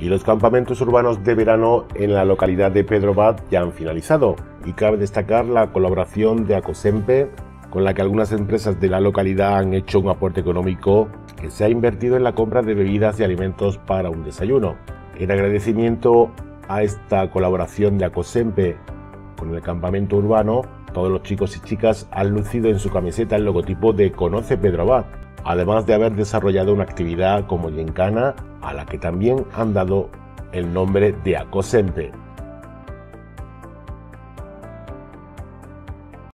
Y los campamentos urbanos de verano en la localidad de Pedrobad ya han finalizado y cabe destacar la colaboración de Acosempe con la que algunas empresas de la localidad han hecho un aporte económico que se ha invertido en la compra de bebidas y alimentos para un desayuno. En agradecimiento a esta colaboración de Acosempe con el campamento urbano, todos los chicos y chicas han lucido en su camiseta el logotipo de Conoce Pedrobat, además de haber desarrollado una actividad como Yencana a la que también han dado el nombre de Acosempe.